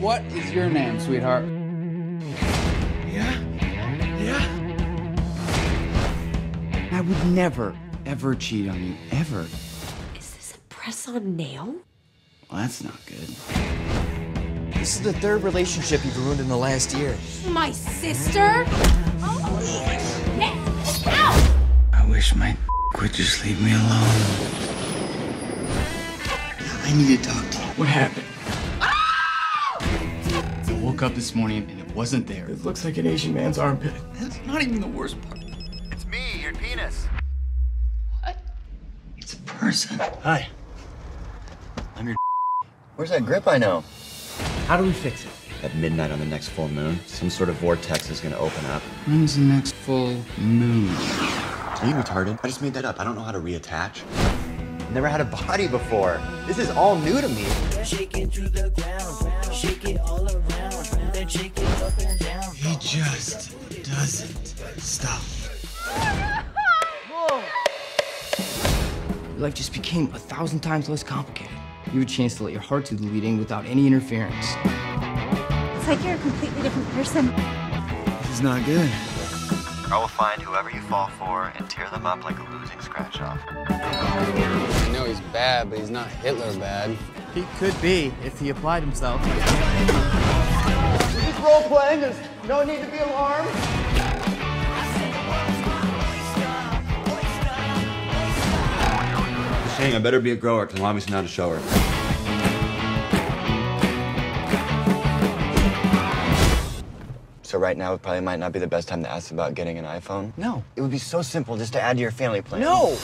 What is your name, sweetheart? Yeah? Yeah? I would never, ever cheat on you, ever. Is this a press-on nail? Well, that's not good. This is the third relationship you've ruined in the last year. My sister? Oh, yes. Ow! I wish my would just leave me alone. I need to talk to you. What happened? I woke up this morning and it wasn't there. It looks like an Asian man's armpit. That's not even the worst part. It's me, your penis. What? It's a person. Hi. I'm your. Where's that grip I know? How do we fix it? At midnight on the next full moon, some sort of vortex is gonna open up. When's the next full moon? Are you retarded? I just made that up. I don't know how to reattach. Never had a body before. This is all new to me. Shake it to the ground, shake it all around, then shake it up and down. He just doesn't stop. Your life just became a thousand times less complicated. You have a chance to let your heart do the leading without any interference. It's like you're a completely different person. This is not good. I will find whoever you fall for and tear them up like a losing scratch off. I know he's bad, but he's not Hitler bad. He could be if he applied himself. It's role playing. There's no need to be alarmed. Just saying, I better be a grower because I'm obviously not a shower. So right now, it probably might not be the best time to ask about getting an iPhone. No. It would be so simple just to add to your family plan. No!